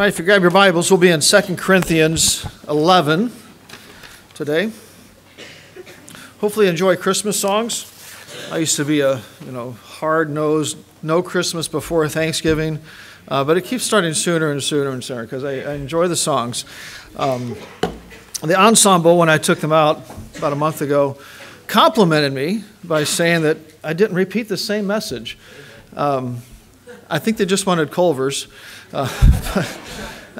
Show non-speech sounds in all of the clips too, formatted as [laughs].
All right, if you grab your Bibles, we'll be in 2 Corinthians 11 today. Hopefully, enjoy Christmas songs. I used to be a you know hard nosed, no Christmas before Thanksgiving, uh, but it keeps starting sooner and sooner and sooner because I, I, enjoy the songs. Um, the ensemble, when I took them out about a month ago, complimented me by saying that I didn't repeat the same message. Um, I think they just wanted Culver's. Uh, [laughs]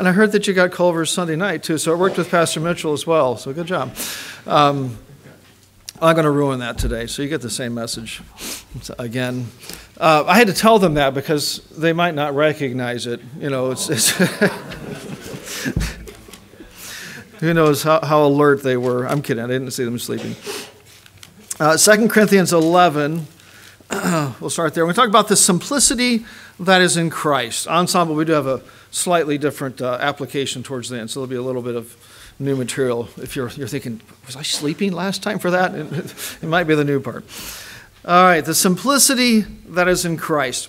and I heard that you got Culver's Sunday night too, so I worked with Pastor Mitchell as well, so good job. Um, I'm going to ruin that today, so you get the same message again. Uh, I had to tell them that because they might not recognize it. You know, it's, it's [laughs] who knows how, how alert they were. I'm kidding, I didn't see them sleeping. Uh, 2 Corinthians 11, [clears throat] we'll start there. We talk about the simplicity that is in Christ. Ensemble, we do have a slightly different uh, application towards the end, so there'll be a little bit of new material. If you're, you're thinking, was I sleeping last time for that? It, [laughs] it might be the new part. All right, the simplicity that is in Christ.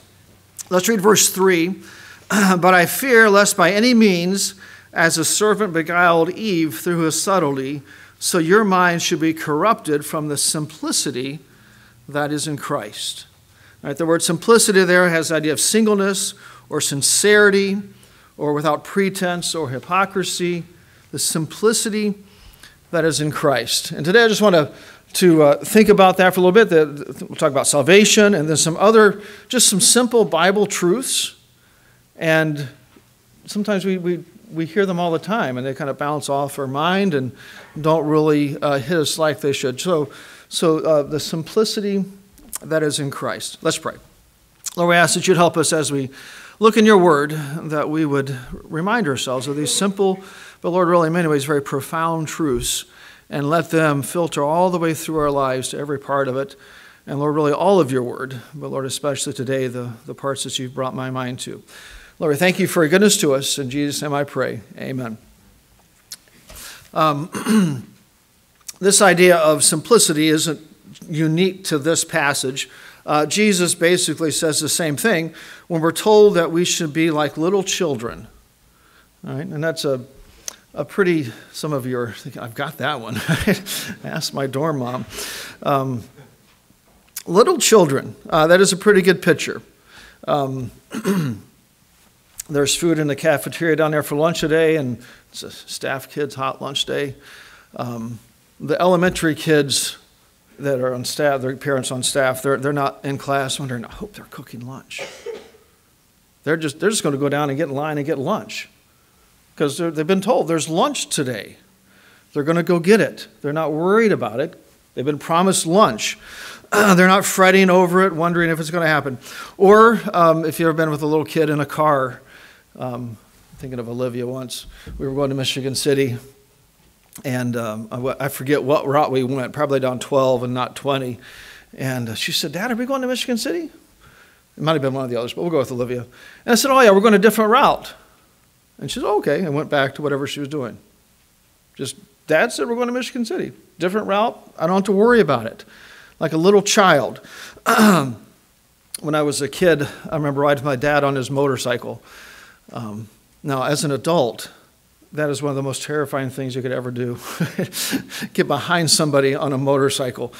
Let's read verse 3. [clears throat] but I fear lest by any means, as a servant beguiled Eve through his subtlety, so your mind should be corrupted from the simplicity that is in Christ. Right, the word simplicity there has the idea of singleness or sincerity or without pretense or hypocrisy, the simplicity that is in Christ. And today I just want to, to uh, think about that for a little bit. We'll talk about salvation and then some other, just some simple Bible truths. And sometimes we, we we hear them all the time and they kind of bounce off our mind and don't really uh, hit us like they should. So, so uh, the simplicity that is in Christ. Let's pray. Lord, we ask that you'd help us as we look in your word, that we would remind ourselves of these simple, but Lord, really in many ways very profound truths and let them filter all the way through our lives to every part of it. And Lord, really all of your word, but Lord, especially today, the, the parts that you've brought my mind to. Lord, thank you for your goodness to us. In Jesus' name I pray. Amen. Um, [clears throat] this idea of simplicity isn't unique to this passage. Uh, Jesus basically says the same thing when we're told that we should be like little children. All right? And that's a, a pretty, some of you are thinking, I've got that one. [laughs] Ask my dorm mom. Um, little children, uh, that is a pretty good picture. Um, [clears throat] There's food in the cafeteria down there for lunch today, and it's a staff kids' hot lunch day. Um, the elementary kids that are on staff, their parents on staff, they're, they're not in class wondering, I hope they're cooking lunch. They're just, they're just going to go down and get in line and get lunch because they've been told there's lunch today. They're going to go get it. They're not worried about it. They've been promised lunch. [clears throat] they're not fretting over it, wondering if it's going to happen. Or um, if you've ever been with a little kid in a car um, thinking of Olivia once. We were going to Michigan City, and um, I, I, forget what route we went, probably down 12 and not 20. And uh, she said, Dad, are we going to Michigan City? It might have been one of the others, but we'll go with Olivia. And I said, Oh, yeah, we're going a different route. And she said, oh, Okay, and went back to whatever she was doing. Just, Dad said, We're going to Michigan City. Different route. I don't have to worry about it. Like a little child. [clears throat] when I was a kid, I remember riding my dad on his motorcycle. Um, now, as an adult, that is one of the most terrifying things you could ever do. [laughs] Get behind somebody on a motorcycle,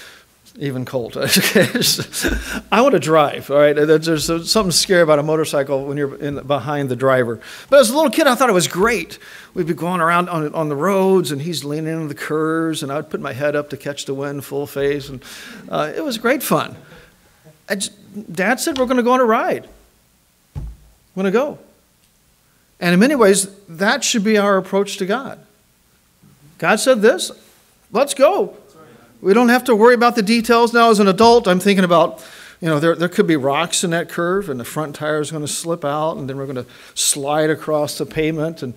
even Colt. [laughs] I want to drive, all right? There's something scary about a motorcycle when you're in, behind the driver. But as a little kid, I thought it was great. We'd be going around on, on the roads, and he's leaning into the curves, and I would put my head up to catch the wind full face. And uh, it was great fun. Just, Dad said, We're going to go on a ride. I'm going to go. And in many ways, that should be our approach to God. God said this, let's go. We don't have to worry about the details. Now, as an adult, I'm thinking about, you know, there, there could be rocks in that curve, and the front tire is going to slip out, and then we're going to slide across the pavement, and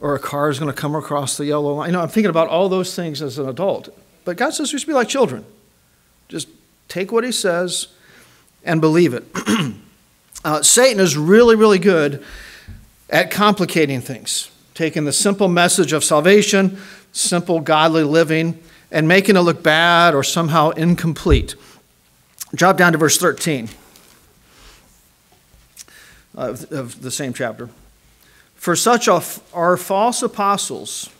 or a car is going to come across the yellow line. You know, I'm thinking about all those things as an adult. But God says we should be like children. Just take what He says and believe it. [clears throat] uh, Satan is really, really good at complicating things, taking the simple message of salvation, simple godly living, and making it look bad or somehow incomplete. Drop down to verse 13 of, of the same chapter. For such are false apostles,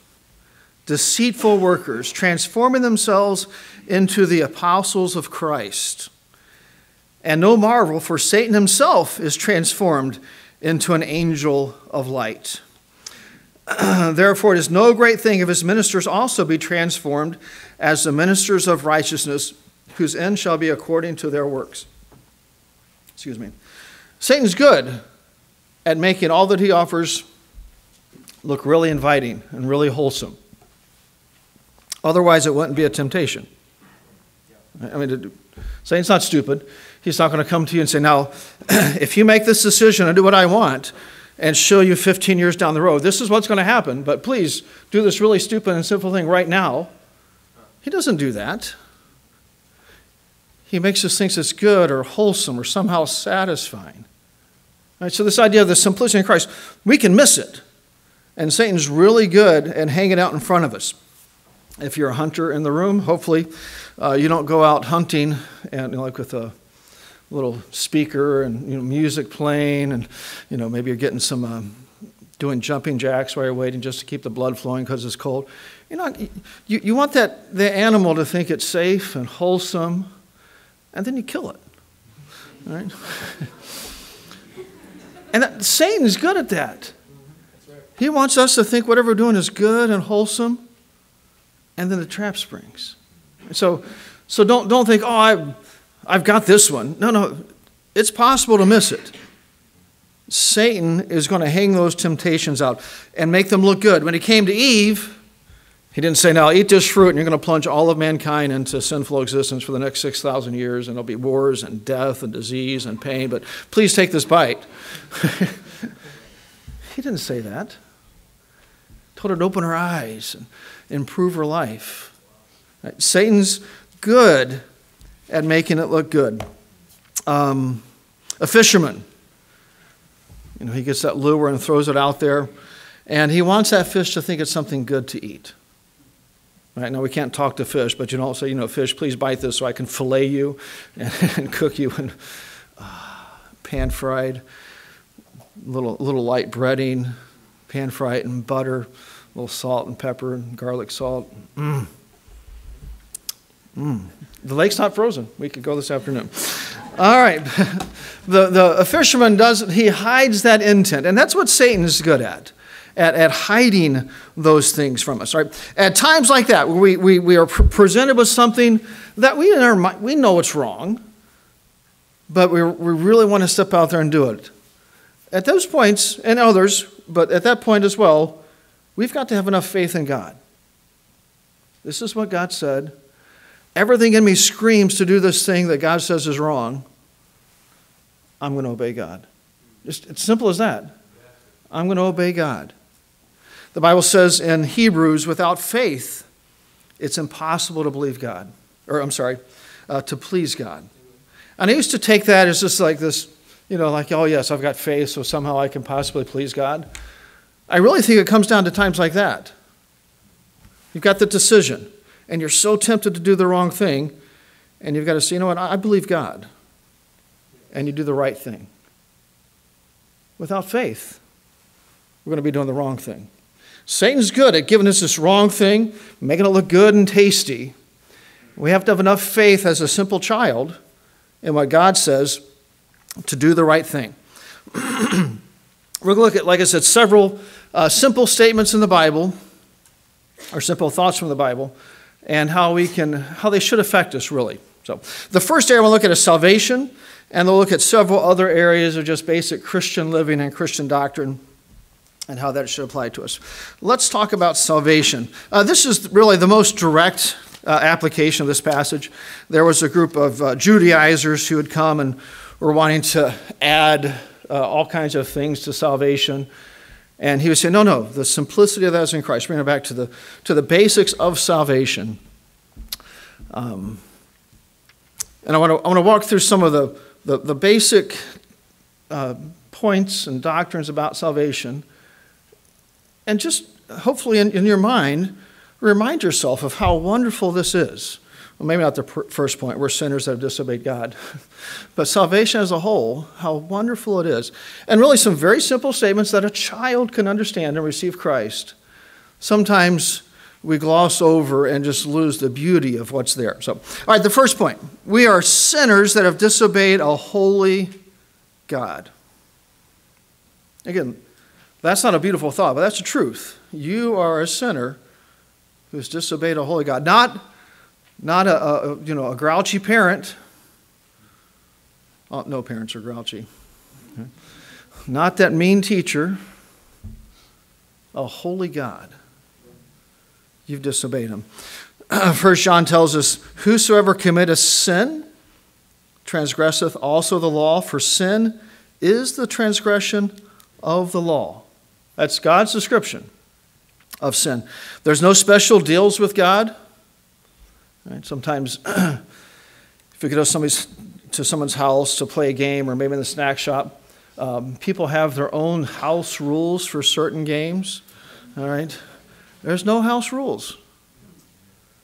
deceitful workers, transforming themselves into the apostles of Christ. And no marvel, for Satan himself is transformed into an angel of light. [clears throat] Therefore, it is no great thing if his ministers also be transformed as the ministers of righteousness, whose end shall be according to their works. Excuse me. Satan's good at making all that he offers look really inviting and really wholesome. Otherwise, it wouldn't be a temptation. I mean, Satan's not stupid. He's not going to come to you and say, Now, [clears throat] if you make this decision and do what I want, and show you 15 years down the road. This is what's going to happen, but please do this really stupid and simple thing right now. He doesn't do that. He makes us think it's good or wholesome or somehow satisfying. Right, so, this idea of the simplicity in Christ, we can miss it. And Satan's really good at hanging out in front of us. If you're a hunter in the room, hopefully uh, you don't go out hunting and you know, like with a little speaker and you know, music playing, and you know maybe you're getting some um, doing jumping jacks while you're waiting just to keep the blood flowing because it's cold. You know, you, you want that the animal to think it's safe and wholesome, and then you kill it, right? [laughs] and that, Satan's good at that. He wants us to think whatever we're doing is good and wholesome, and then the trap springs. So, so don't, don't think, oh, I, I've got this one. No, no, it's possible to miss it. Satan is going to hang those temptations out and make them look good. When he came to Eve, he didn't say, Now eat this fruit and you're going to plunge all of mankind into sinful existence for the next 6,000 years, and there'll be wars and death and disease and pain, but please take this bite. [laughs] he didn't say that. He told her to open her eyes and improve her life. Satan's good at making it look good. Um, a fisherman, you know, he gets that lure and throws it out there, and he wants that fish to think it's something good to eat. Right now, we can't talk to fish, but you don't say, you know, fish, please bite this so I can fillet you [laughs] and, and cook you in uh, pan fried, little little light breading, pan fried in butter, a little salt and pepper and garlic salt. Mm. Mm. The lake's not frozen. We could go this afternoon. All right. [laughs] The, the fisherman does, he hides that intent. And that's what Satan is good at, at, at hiding those things from us, right? At times like that, we, we, we are presented with something that we, in our mind, we know it's wrong, but we, we really want to step out there and do it. At those points, and others, but at that point as well, we've got to have enough faith in God. This is what God said everything in me screams to do this thing that God says is wrong, I'm going to obey God. Just it's simple as that. I'm going to obey God. The Bible says in Hebrews, without faith, it's impossible to believe God. Or, I'm sorry, uh, to please God. And I used to take that as just like this, you know, like, oh, yes, I've got faith, so somehow I can possibly please God. I really think it comes down to times like that. You've got the decision and you're so tempted to do the wrong thing, and you've got to say, you know what, I believe God. And you do the right thing. Without faith, we're going to be doing the wrong thing. Satan's good at giving us this wrong thing, making it look good and tasty. We have to have enough faith as a simple child in what God says to do the right thing. [clears throat] We're going to look at, like I said, several uh, simple statements in the Bible, or simple thoughts from the Bible, and how we can how they should affect us really. So the first area we'll look at is salvation, and we'll look at several other areas of just basic Christian living and Christian doctrine and how that should apply to us. Let's talk about salvation. Uh, this is really the most direct uh, application of this passage. There was a group of uh, Judaizers who had come and were wanting to add uh, all kinds of things to salvation. And he was saying, no, no, the simplicity of that is in Christ. Bring it back to the, to the basics of salvation. Um, and I want to I want to walk through some of the, the, the basic uh, points and doctrines about salvation. And just hopefully in, in your mind, remind yourself of how wonderful this is. Well, maybe not the first point, we're sinners that have disobeyed God. [laughs] but salvation as a whole, how wonderful it is. And really, some very simple statements that a child can understand and receive Christ. Sometimes we gloss over and just lose the beauty of what's there. So, all right, the first point we are sinners that have disobeyed a holy God. Again, that's not a beautiful thought, but that's the truth. You are a sinner who's disobeyed a holy God. Not not a, a you know, a grouchy parent. Oh, no parents are grouchy. Not that mean teacher. A holy God. You've disobeyed him. [clears throat] First John tells us, Whosoever committeth sin transgresseth also the law, for sin is the transgression of the law. That's God's description of sin. There's no special deals with God. Right? Sometimes, [clears throat] if you go to, somebody's, to someone's house to play a game or maybe in the snack shop, um, people have their own house rules for certain games. All right? There's no house rules.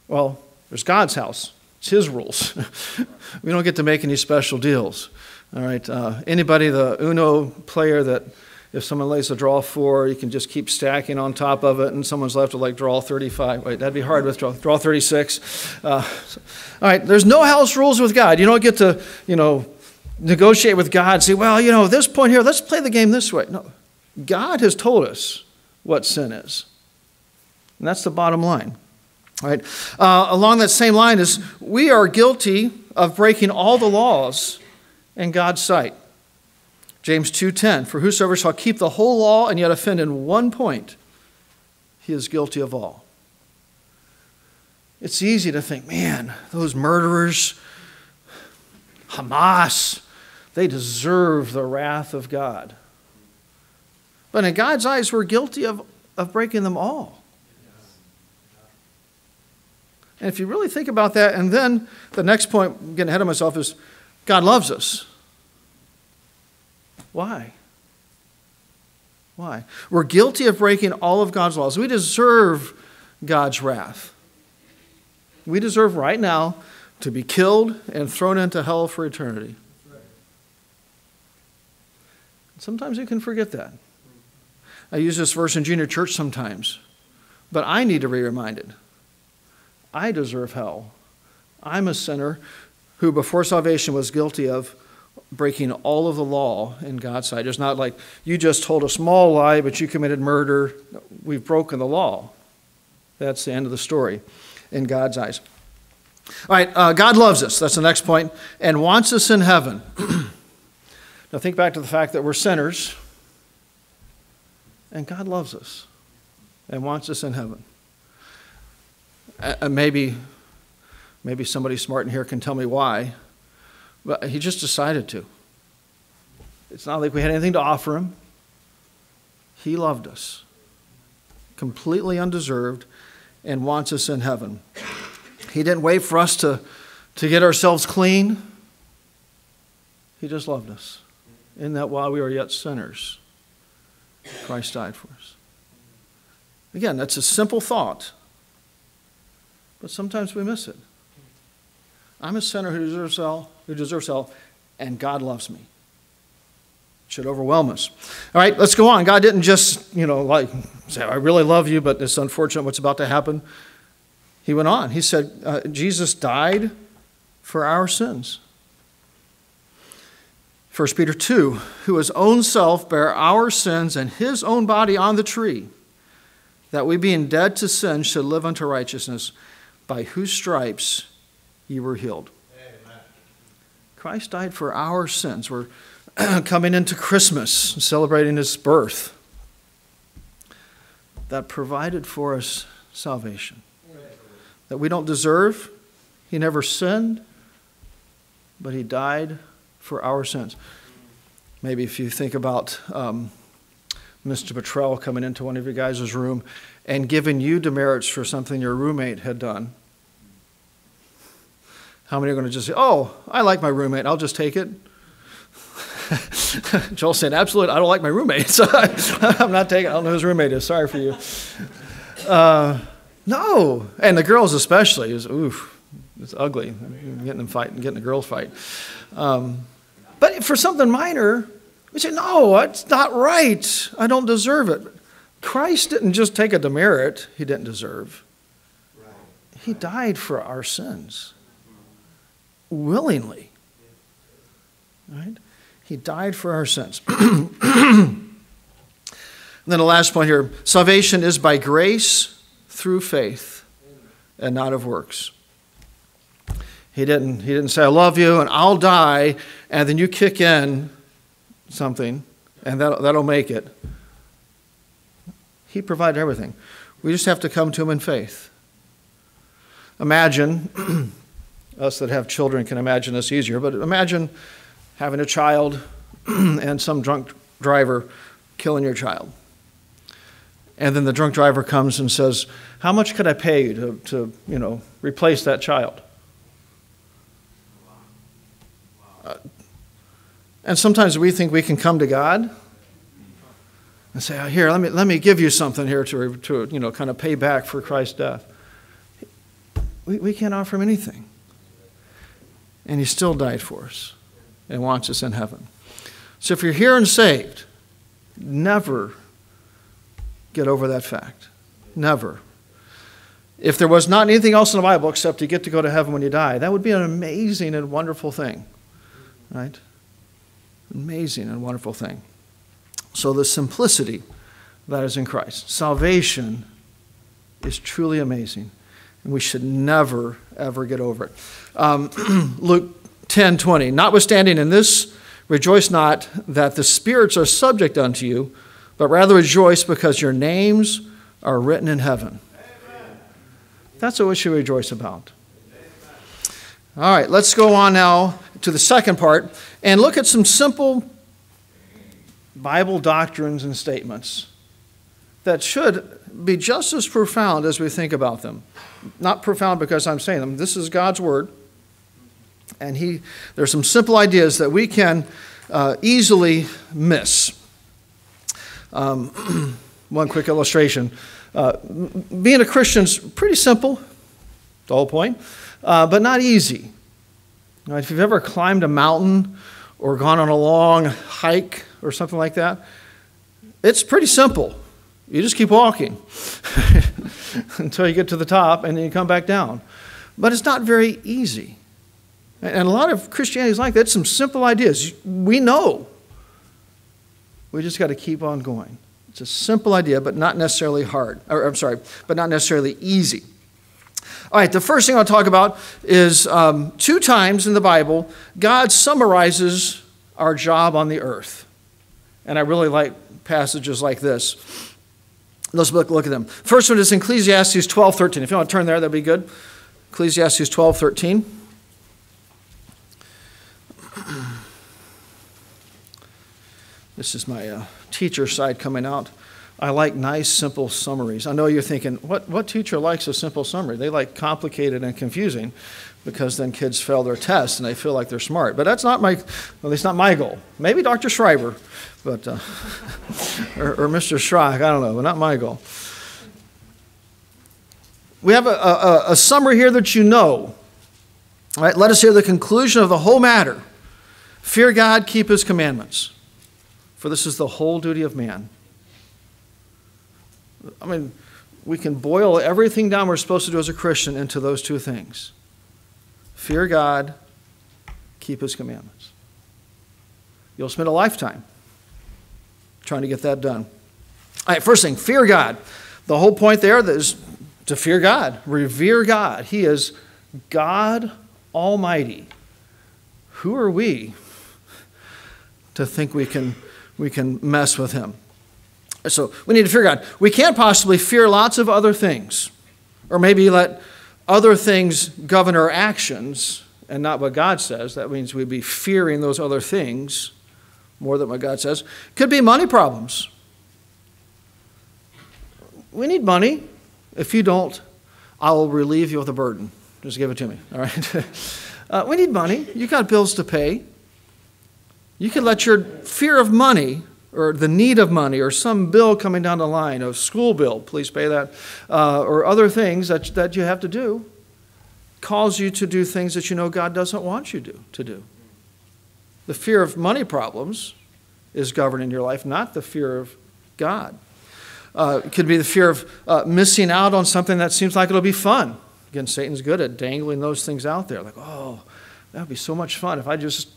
Well, there's God's house, it's His rules. [laughs] we don't get to make any special deals. All right? Uh, anybody, the Uno player that if someone lays a draw four, you can just keep stacking on top of it, and someone's left with like draw 35. Wait, that'd be hard with draw, draw 36. Uh, so, all right, there's no house rules with God. You don't get to, you know, negotiate with God, say, well, you know, this point here, let's play the game this way. No, God has told us what sin is. And that's the bottom line. All right. Uh, along that same line is we are guilty of breaking all the laws in God's sight. James 2:10 For whosoever shall keep the whole law and yet offend in one point he is guilty of all. It's easy to think, man, those murderers Hamas they deserve the wrath of God. But in God's eyes we're guilty of, of breaking them all. And if you really think about that, and then the next point, getting ahead of myself, is God loves us. Why? Why? We're guilty of breaking all of God's laws. We deserve God's wrath. We deserve right now to be killed and thrown into hell for eternity. Sometimes you can forget that. I use this verse in junior church sometimes, but I need to be reminded. I deserve hell. I'm a sinner who, before salvation, was guilty of breaking all of the law in God's sight. It's not like you just told a small lie, but you committed murder. We've broken the law. That's the end of the story in God's eyes. All right, uh, God loves us. That's the next point, and wants us in heaven. [clears throat] now, think back to the fact that we're sinners, and God loves us and wants us in heaven. Uh, maybe, maybe somebody smart in here can tell me why. But he just decided to. It's not like we had anything to offer him. He loved us, completely undeserved, and wants us in heaven. He didn't wait for us to, to get ourselves clean. He just loved us. In that while we were yet sinners, Christ died for us. Again, that's a simple thought, but sometimes we miss it. I'm a sinner who deserves hell, who deserves hell, and God loves me. It should overwhelm us. All right, let's go on. God didn't just, you know, like say, I really love you, but it's unfortunate what's about to happen. He went on. He said, uh, Jesus died for our sins. 1 Peter 2, who his own self bare our sins and his own body on the tree, that we being dead to sin should live unto righteousness, by whose stripes ye were healed. Amen. Christ died for our sins. We're [clears throat] coming into Christmas, celebrating his birth. That provided for us salvation. That we don't deserve. He never sinned, but he died for our sins. Maybe if you think about um, Mr. Petrell coming into one of your guys' room and giving you demerits for something your roommate had done how many are going to just say, oh, I like my roommate, I'll just take it? [laughs] Joel saying, absolutely, I don't like my roommate, [laughs] so I'm not taking I don't know who his roommate is. Sorry for you. Uh, no. And the girls especially is, oof, It's ugly, getting them fighting, getting the girls fight. Um, but for something minor, we say, no, it's not right. I don't deserve it. Christ didn't just take a demerit he didn't deserve. He died for our sins willingly. Right? He died for our sins. [clears throat] and then the last point here salvation is by grace through faith and not of works. He didn't, he didn't say, I love you and I'll die, and then you kick in something and that, that'll make it. He provided everything. We just have to come to Him in faith. Imagine, [clears throat] us that have children can imagine this easier, but imagine having a child [clears throat] and some drunk driver killing your child. And then the drunk driver comes and says, How much could I pay you to, to you know, replace that child? Uh, and sometimes we think we can come to God and say, oh, Here, let me, let me give you something here to, to you know, kind of pay back for Christ's death. We, we can't offer him anything. And he still died for us and wants us in heaven. So if you're here and saved, never get over that fact. Never. If there was not anything else in the Bible except you get to go to heaven when you die, that would be an amazing and wonderful thing. Right? Amazing and wonderful thing. So, the simplicity that is in Christ. Salvation is truly amazing, we should never, ever get over it. Um, [clears throat] Luke 10 20. Notwithstanding in this, rejoice not that the spirits are subject unto you, but rather rejoice because your names are written in heaven. Amen. That's what we should rejoice about. All right, let's go on now to the second part and look at some simple Bible doctrines and statements that should be just as profound as we think about them. Not profound because I'm saying them. This is God's word. And he, there are some simple ideas that we can uh, easily miss. Um, [clears throat] one quick illustration. Uh, being a Christian is pretty simple, the whole point, uh, but not easy. Now, if you've ever climbed a mountain or gone on a long hike or something like that, it's pretty simple. You just keep walking [laughs] until you get to the top and then you come back down. But it's not very easy. And a lot of Christianity is like that. Some simple ideas. We know. We just got to keep on going. It's a simple idea, but not necessarily hard. Or, I'm sorry, but not necessarily easy. All right, the first thing I'll talk about is um, two times in the Bible, God summarizes our job on the earth. And I really like passages like this. Let's look, look at them. First one is Ecclesiastes 12 13. If you want to turn there, that'd be good. Ecclesiastes 12 13. [clears throat] This is my uh, teacher side coming out. I like nice, simple summaries. I know you're thinking, what, what teacher likes a simple summary? They like complicated and confusing because then kids fail their tests and they feel like they're smart. But that's not my, at least not my goal. Maybe Dr. Schreiber, but, uh, [laughs] or, or, Mr. Schrock, I don't know, but not my goal. We have a, a, a summary here that you know. Right, let us hear the conclusion of the whole matter. Fear God, keep his commandments, for this is the whole duty of man. I mean, we can boil everything down we're supposed to do as a Christian into those two things fear God, keep his commandments. You'll spend a lifetime trying to get that done. All right, first thing, fear God. The whole point there is to fear God, revere God. He is God Almighty. Who are we to think we can, we can mess with him? So we need to fear God. We can't possibly fear lots of other things, or maybe let other things govern our actions and not what God says. That means we'd be fearing those other things more than what God says. Could be money problems. We need money. If you don't, I will relieve you of the burden. Just give it to me, all right? [laughs] uh, we need money. You got bills to pay. You can let your fear of money or the need of money or some bill coming down the line, a school bill, please pay that, uh, or other things that, that you have to do. calls you to do things that you know God doesn't want you to, to do. The fear of money problems is governing your life, not the fear of God. Uh, it could be the fear of uh, missing out on something that seems like it'll be fun. Again, Satan's good at dangling those things out there. Like, oh, that would be so much fun if I just,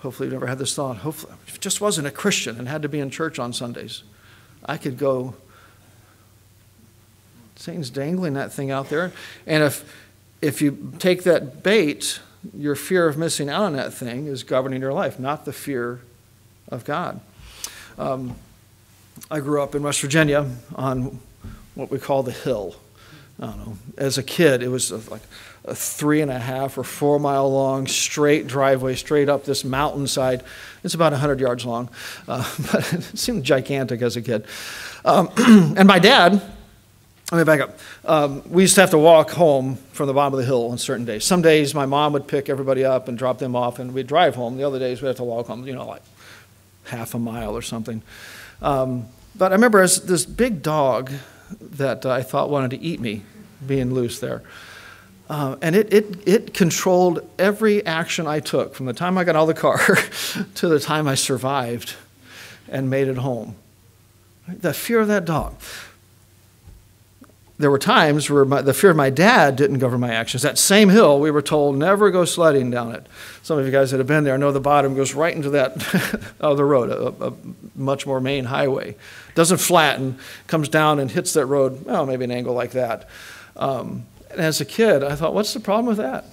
hopefully, you've never had this thought. Hopefully, if just wasn't a Christian and had to be in church on Sundays, I could go. Satan's dangling that thing out there. And if, if you take that bait, your fear of missing out on that thing is governing your life, not the fear of God. Um, I grew up in West Virginia on what we call the hill. I don't know. As a kid, it was like a three and a half or four mile long straight driveway straight up this mountainside. It's about 100 yards long, uh, [laughs] but it seemed gigantic as a kid. Um, [clears throat] and my dad, let me back up. Um, we used to have to walk home from the bottom of the hill on certain days. Some days my mom would pick everybody up and drop them off, and we'd drive home. The other days we'd have to walk home, you know, like half a mile or something. Um, but I remember as this big dog that uh, I thought wanted to eat me being loose there. Uh, and it, it, it controlled every action I took from the time I got out of the car [laughs] to the time I survived and made it home. The fear of that dog there were times where my, the fear of my dad didn't govern my actions. That same hill, we were told never go sledding down it. Some of you guys that have been there know the bottom goes right into that [laughs] other road, a, a, much more main highway. Doesn't flatten, comes down and hits that road, well, maybe an angle like that. Um, and as a kid, I thought, what's the problem with that?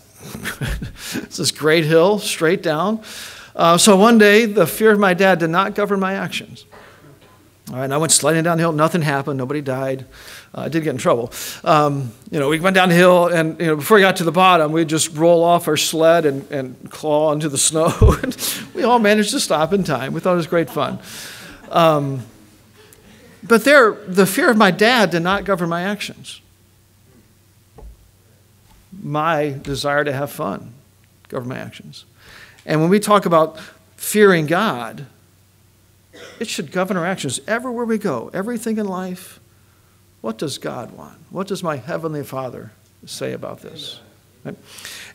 [laughs] it's this great hill, straight down. Uh, so one day, the fear of my dad did not govern my actions. All right, and I went sliding down the hill. Nothing happened. Nobody died. Uh, I did get in trouble. Um, you know, we went down the hill, and you know, before we got to the bottom, we'd just roll off our sled and, and claw into the [laughs] snow. we all managed to stop in time. We thought it was great fun. Um, but there, the fear of my dad did not govern my actions. My desire to have fun govern my actions. And when we talk about fearing God, it should govern our actions everywhere we go, everything in life. What does God want? What does my Heavenly Father say about this? Right?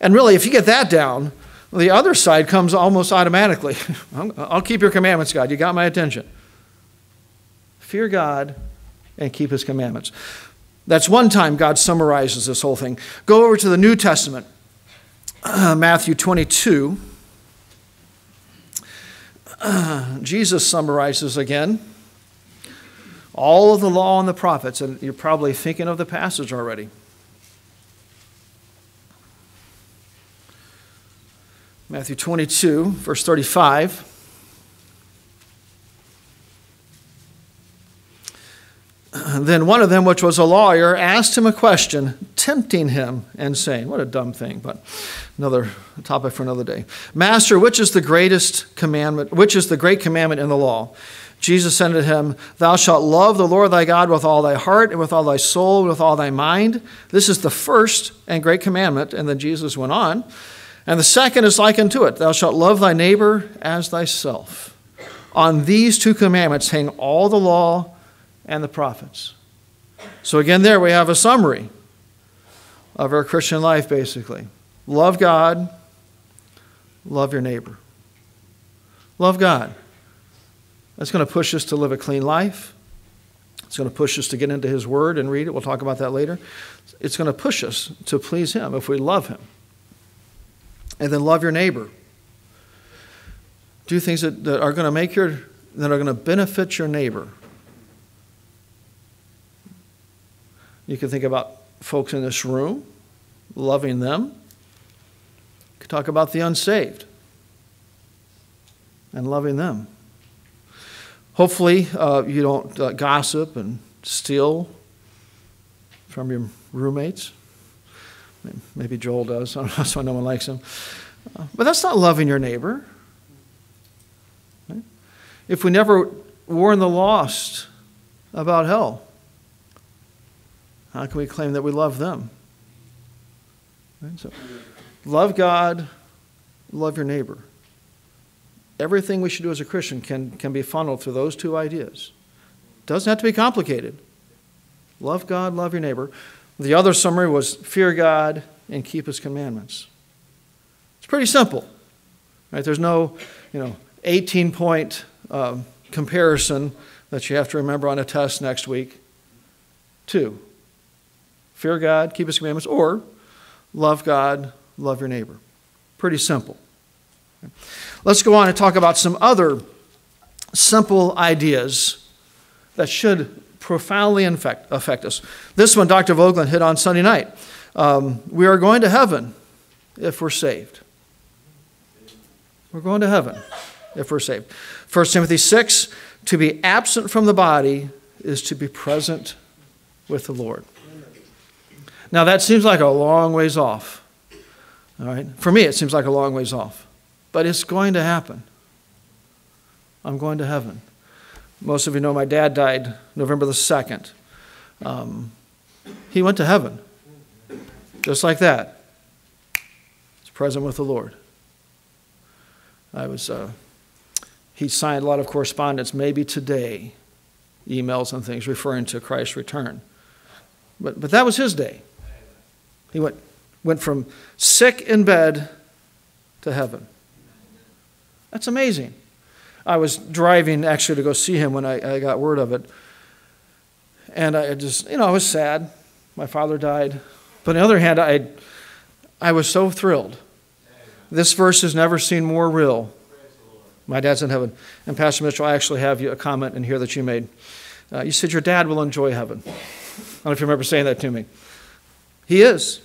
And really, if you get that down, the other side comes almost automatically. [laughs] I'll keep your commandments, God. You got my attention. Fear God and keep his commandments. That's one time God summarizes this whole thing. Go over to the New Testament, [clears throat] Matthew 22. [clears throat] Jesus summarizes again all of the law and the prophets, and you're probably thinking of the passage already. Matthew 22, verse 35. Then one of them, which was a lawyer, asked him a question, tempting him and saying, What a dumb thing, but another topic for another day. Master, which is the greatest commandment, which is the great commandment in the law? Jesus said to him, Thou shalt love the Lord thy God with all thy heart, and with all thy soul, and with all thy mind. This is the first and great commandment. And then Jesus went on. And the second is like unto it Thou shalt love thy neighbor as thyself. On these two commandments hang all the law and the prophets. So, again, there we have a summary of our Christian life, basically. Love God, love your neighbor. Love God. That's going to push us to live a clean life. It's going to push us to get into His Word and read it. We'll talk about that later. It's going to push us to please Him if we love Him. And then love your neighbor. Do things that, that are going to make your, that are going to benefit your neighbor. You can think about folks in this room, loving them. You can talk about the unsaved and loving them. Hopefully, uh, you don't uh, gossip and steal from your roommates. Maybe Joel does, [laughs] I don't know, so no one likes him. Uh, but that's not loving your neighbor. Right? If we never warn the lost about hell, how can we claim that we love them? Right? So, love God, love your neighbor. Everything we should do as a Christian can, can be funneled through those two ideas. Doesn't have to be complicated. Love God, love your neighbor. The other summary was fear God and keep his commandments. It's pretty simple. Right? There's no, you know, 18 point um, comparison that you have to remember on a test next week. Two, fear God, keep his commandments, or love God, love your neighbor. Pretty simple. Let's go on and talk about some other simple ideas that should profoundly infect, affect us. This one, Dr. Vogelin hit on Sunday night. Um, we are going to heaven if we're saved. We're going to heaven if we're saved. 1 Timothy 6 to be absent from the body is to be present with the Lord. Now, that seems like a long ways off. All right? For me, it seems like a long ways off. But it's going to happen. I'm going to heaven. Most of you know my dad died November the 2nd. Um, he went to heaven. Just like that. He's present with the Lord. I was, uh, he signed a lot of correspondence, maybe today, emails and things referring to Christ's return. But, but that was his day. He went, went from sick in bed to heaven. That's amazing. I was driving actually to go see him when I, I got word of it. And I just, you know, I was sad. My father died. But on the other hand, I, I was so thrilled. This verse has never seen more real. My dad's in heaven. And Pastor Mitchell, I actually have you a comment in here that you made. Uh, you said your dad will enjoy heaven. I don't know if you remember saying that to me. He is.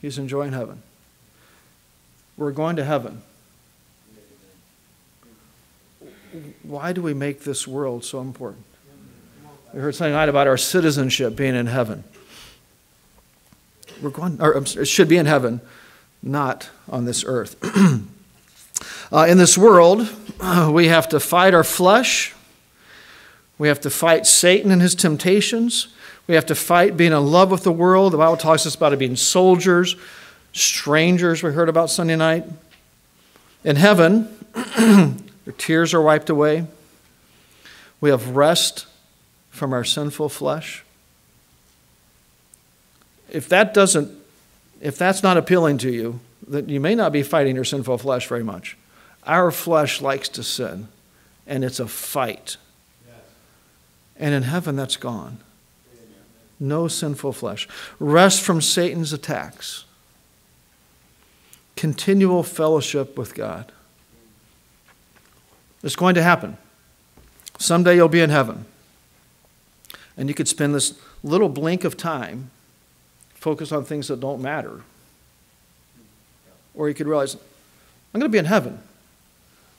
He's enjoying heaven. We're going to heaven. why do we make this world so important? We heard something tonight about our citizenship being in heaven. We're going, or it should be in heaven, not on this earth. [clears throat] uh, in this world, uh, [clears throat] we have to fight our flesh. We have to fight Satan and his temptations. We have to fight being in love with the world. The Bible talks us about it being soldiers, strangers, we heard about Sunday night. In heaven, [clears throat] Their tears are wiped away. We have rest from our sinful flesh. If that doesn't, if that's not appealing to you, then you may not be fighting your sinful flesh very much. Our flesh likes to sin, and it's a fight. And in heaven, that's gone. No sinful flesh. Rest from Satan's attacks. Continual fellowship with God. It's going to happen. Someday you'll be in heaven. And you could spend this little blink of time focused on things that don't matter. Or you could realize, I'm going to be in heaven.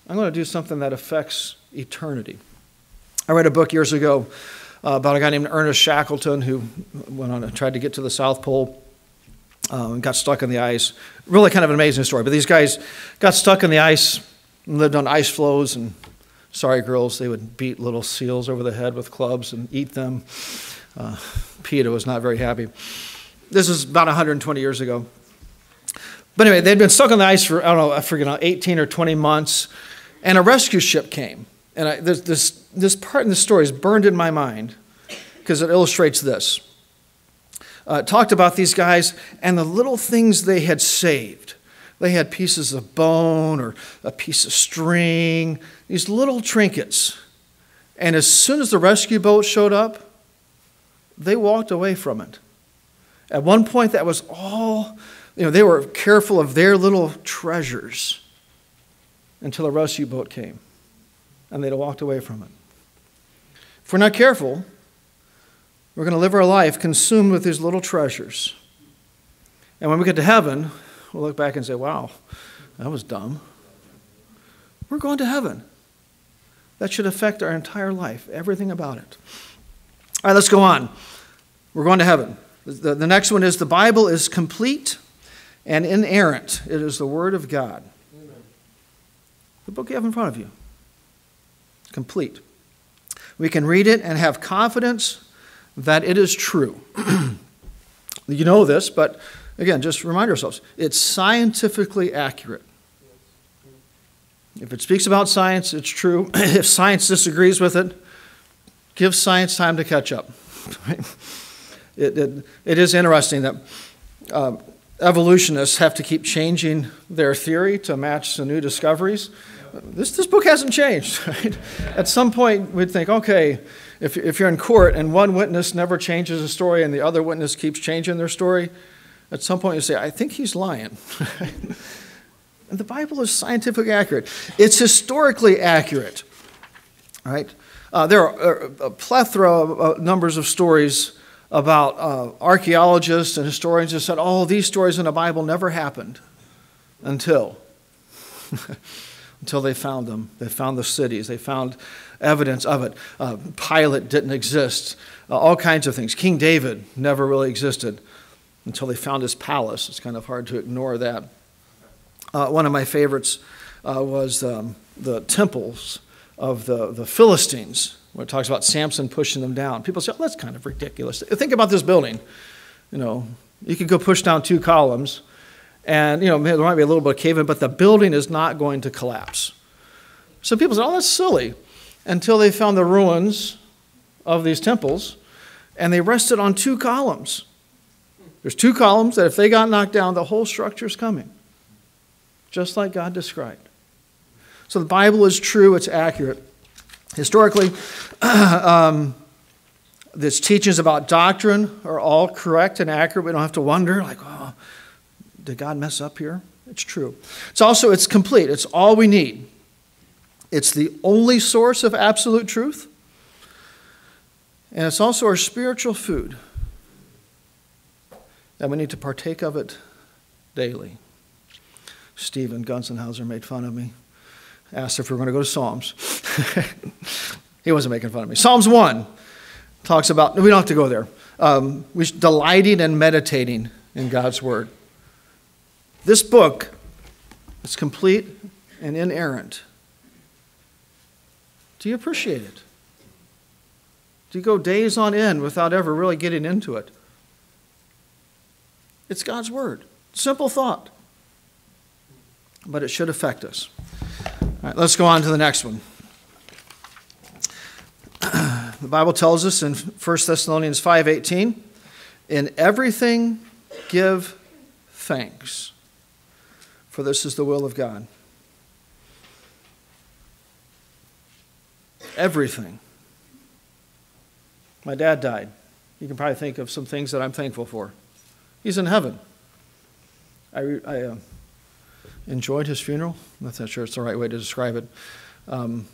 I'm going to do something that affects eternity. I read a book years ago uh, about a guy named Ernest Shackleton who went on and tried to get to the South Pole um, and got stuck in the ice. Really kind of an amazing story. But these guys got stuck in the ice and lived on ice floes, and sorry girls, they would beat little seals over the head with clubs and eat them. Uh, PETA was not very happy. This is about 120 years ago. But anyway, they'd been stuck on the ice for, I don't know, I forget 18 or 20 months, and a rescue ship came. And I, this, this, this part in the story is burned in my mind because it illustrates this. Uh, talked about these guys and the little things they had saved. They had pieces of bone or a piece of string, these little trinkets. And as soon as the rescue boat showed up, they walked away from it. At one point, that was all, you know, they were careful of their little treasures until a rescue boat came and they'd walked away from it. If we're not careful, we're going to live our life consumed with these little treasures. And when we get to heaven, We'll look back and say, wow, that was dumb. We're going to heaven. That should affect our entire life, everything about it. All right, let's go on. We're going to heaven. The, the next one is the Bible is complete and inerrant. It is the Word of God. Amen. The book you have in front of you. Complete. We can read it and have confidence that it is true. [clears throat] you know this, but Again, just remind ourselves it's scientifically accurate. If it speaks about science, it's true. [clears throat] if science disagrees with it, give science time to catch up. [laughs] it, it, it is interesting that uh, evolutionists have to keep changing their theory to match the new discoveries. This, this book hasn't changed. [laughs] Right? At some point, we'd think, okay, if, if you're in court and one witness never changes a story and the other witness keeps changing their story, at some point you say, I think he's lying. [laughs] and the Bible is scientifically accurate, it's historically accurate. Right? Uh, there are a plethora of uh, numbers of stories about uh, archaeologists and historians who said, oh, these stories in the Bible never happened until. [laughs] until they found them. They found the cities. They found evidence of it. Uh, Pilate didn't exist. Uh, all kinds of things. King David never really existed until they found his palace. It's kind of hard to ignore that. Uh, one of my favorites uh, was um, the temples of the, the Philistines, where it talks about Samson pushing them down. People say, oh, that's kind of ridiculous. Think about this building. You know, you could go push down two columns, and, you know, there might be a little bit of cave in, but the building is not going to collapse. So people say, oh, that's silly, until they found the ruins of these temples, and they rested on two columns. There's two columns that if they got knocked down, the whole structure is coming, just like God described. So the Bible is true, it's accurate. Historically, [clears throat] um, this teachings about doctrine are all correct and accurate. We don't have to wonder, like, oh, did God mess up here? It's true. It's also, it's complete. It's all we need. It's the only source of absolute truth. And it's also our spiritual food. And we need to partake of it daily. Stephen Gunzenhauser made fun of me asked if we were going to go to Psalms. [laughs] he wasn't making fun of me. Psalms 1 talks about, we don't have to go there, um, we delighting and meditating in God's Word. This book is complete and inerrant. Do you appreciate it? Do you go days on end without ever really getting into it? It's God's Word. Simple thought. But it should affect us. All right, let's go on to the next one. [clears throat] the Bible tells us in 1 Thessalonians 5:18, "In everything give thanks, for this is the will of God." Everything. My dad died. You can probably think of some things that I'm thankful for. He's in heaven. I, I uh, enjoyed his funeral. I'm not sure it's the right way to describe it. Um,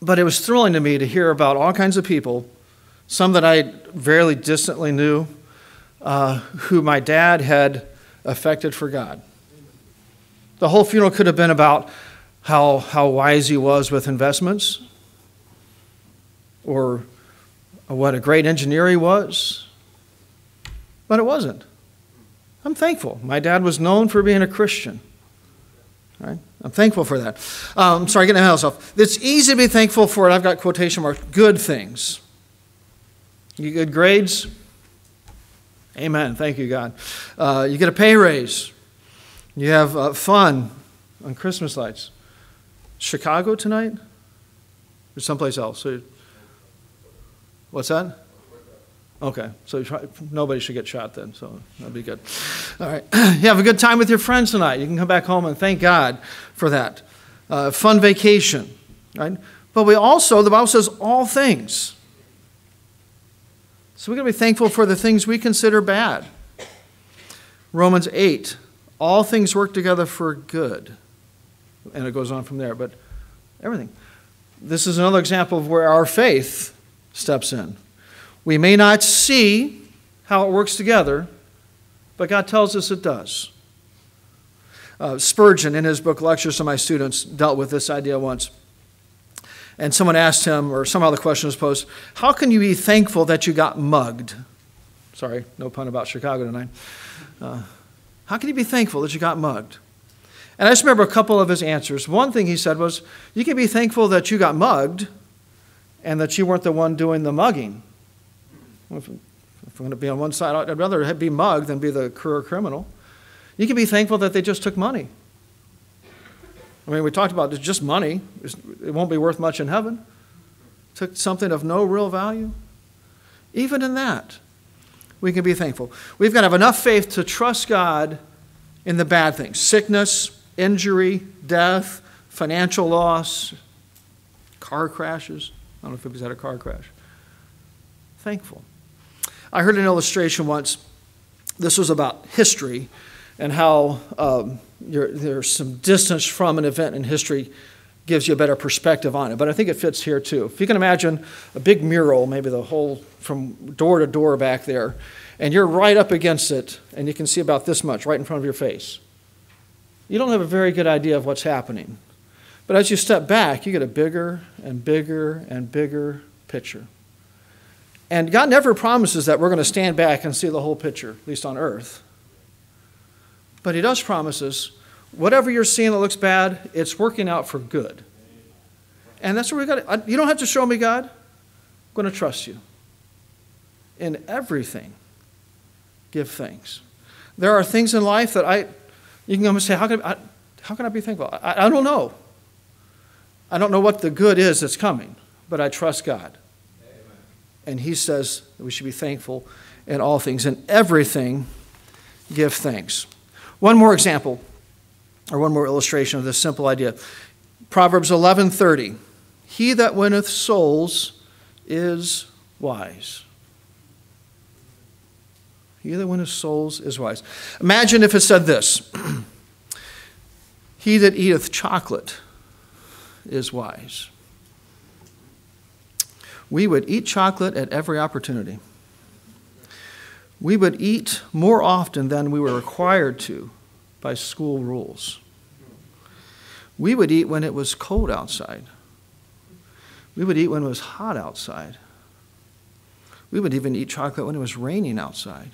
but it was thrilling to me to hear about all kinds of people, some that I very distantly knew, uh, who my dad had affected for God. The whole funeral could have been about how, how wise he was with investments, or what a great engineer he was, but it wasn't. I'm thankful. My dad was known for being a Christian. Right? I'm thankful for that. Um, sorry, getting ahead of myself. It's easy to be thankful for, it. I've got quotation marks, good things. You get good grades? Amen. Thank you, God. Uh, you get a pay raise. You have uh, fun on Christmas lights. Chicago tonight? Or someplace else? So, what's that? Okay, so try, nobody should get shot then, so that'd be good. All right, [clears throat] you have a good time with your friends tonight. You can come back home and thank God for that. Uh, fun vacation, right? But we also, the Bible says, all things. So we're going to be thankful for the things we consider bad. Romans 8, all things work together for good. And it goes on from there, but everything. This is another example of where our faith steps in. We may not see how it works together, but God tells us it does. Uh, Spurgeon, in his book Lectures to My Students, dealt with this idea once. And someone asked him, or somehow the question was posed, How can you be thankful that you got mugged? Sorry, no pun about Chicago tonight. Uh, how can you be thankful that you got mugged? And I just remember a couple of his answers. One thing he said was, You can be thankful that you got mugged and that you weren't the one doing the mugging. If, if I'm going to be on one side, I'd rather be mugged than be the career criminal. You can be thankful that they just took money. I mean, we talked about it's just money. It won't be worth much in heaven. Took something of no real value. Even in that, we can be thankful. We've got to have enough faith to trust God in the bad things sickness, injury, death, financial loss, car crashes. I don't know if anybody's had a car crash. Thankful. I heard an illustration once. This was about history and how um, there's some distance from an event in history gives you a better perspective on it. But I think it fits here too. If you can imagine a big mural, maybe the whole from door to door back there, and you're right up against it, and you can see about this much right in front of your face. You don't have a very good idea of what's happening. But as you step back, you get a bigger and bigger and bigger picture. And God never promises that we're going to stand back and see the whole picture, at least on earth. But He does promise us whatever you're seeing that looks bad, it's working out for good. And that's where we got it. You don't have to show me God. I'm going to trust you. In everything, give thanks. There are things in life that I, you can come and say, how can I, how can I be thankful? I, I don't know. I don't know what the good is that's coming, but I trust God. Amen. And He says we should be thankful in all things. In everything, give thanks. One more example or one more illustration of this simple idea. Proverbs 11:30. He that winneth souls is wise. He that winneth souls is wise. Imagine if it said this [clears throat] He that eateth chocolate is wise. We would eat chocolate at every opportunity. We would eat more often than we were required to by school rules. We would eat when it was cold outside. We would eat when it was hot outside. We would even eat chocolate when it was raining outside.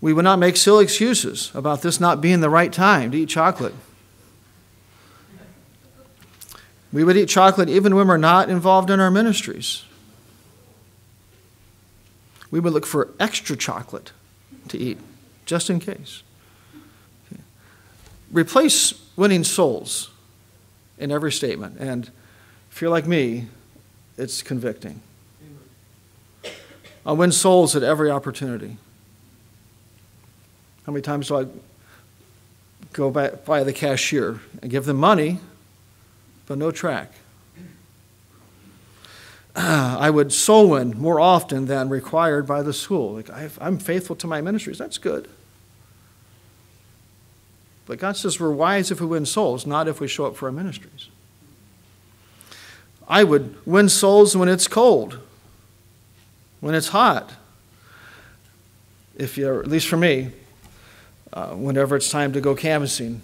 We would not make silly excuses about this not being the right time to eat chocolate. We would eat chocolate even when we're not involved in our ministries. We would look for extra chocolate to eat, just in case. Replace winning souls in every statement. And if you're like me, it's convicting. I win souls at every opportunity. How many times do I go by, by the cashier and give them money, but no track? I would soul win more often than required by the school. Like I'm faithful to my ministries. That's good. But God says we're wise if we win souls, not if we show up for our ministries. I would win souls when it's cold, when it's hot. If you're, at least for me, uh, whenever it's time to go canvassing,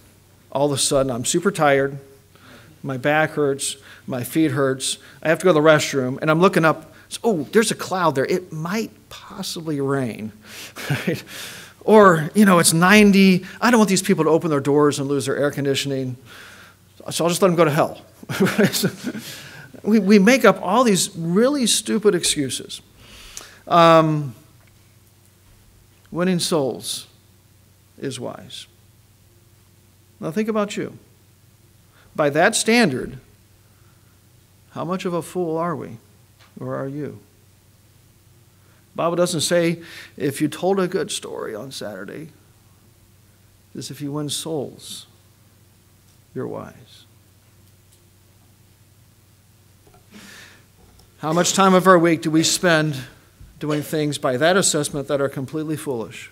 all of a sudden I'm super tired, my back hurts, my feet hurts. I have to go to the restroom, and I'm looking up. Oh, there's a cloud there. It might possibly rain. [laughs] Or, you know, it's 90. I don't want these people to open their doors and lose their air conditioning. So I'll just let them go to hell. [laughs] we, we make up all these really stupid excuses. Um, winning souls is wise. Now think about you by that standard, how much of a fool are we? Or are you? Bible doesn't say if you told a good story on Saturday, it's if you win souls, you're wise. How much time of our week do we spend doing things by that assessment that are completely foolish?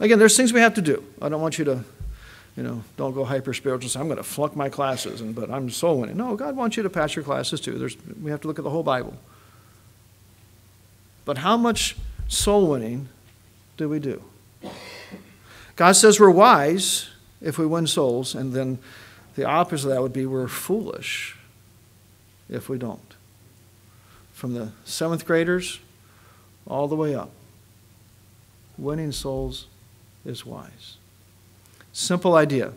Again, there's things we have to do. I don't want you to you know, don't go hyper spiritual. Say, I'm going to flunk my classes, and but I'm soul winning. No, God wants you to pass your classes too. There's, we have to look at the whole Bible. But how much soul winning do we do? God says we're wise if we win souls, and then the opposite of that would be we're foolish if we don't. From the seventh graders all the way up, winning souls is wise. Simple idea,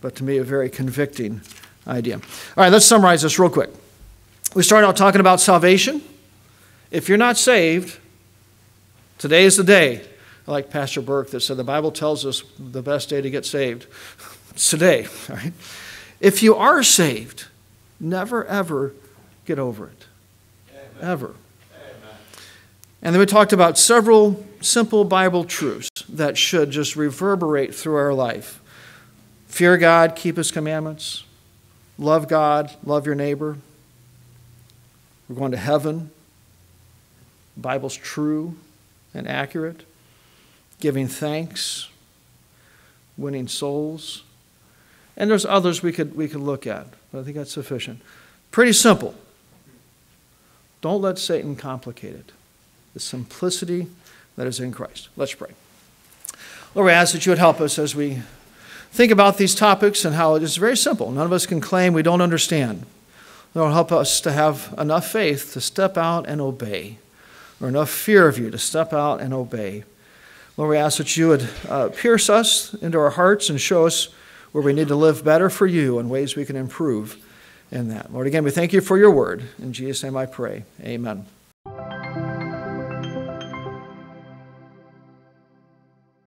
but to me, a very convicting idea. All right, let's summarize this real quick. We started out talking about salvation. If you're not saved, today is the day. like Pastor Burke that said the Bible tells us the best day to get saved. Today, [laughs] right? If you are saved, never ever get over it. Amen. Ever. And then we talked about several simple Bible truths that should just reverberate through our life fear God, keep His commandments, love God, love your neighbor. We're going to heaven. The Bible's true and accurate. Giving thanks, winning souls. And there's others we could, we could look at, but I think that's sufficient. Pretty simple. Don't let Satan complicate it. The simplicity that is in Christ. Let's pray. Lord, we ask that you would help us as we think about these topics and how it is very simple. None of us can claim we don't understand. Lord, help us to have enough faith to step out and obey, or enough fear of you to step out and obey. Lord, we ask that you would uh, pierce us into our hearts and show us where we need to live better for you and ways we can improve in that. Lord, again, we thank you for your word. In Jesus' name I pray. Amen.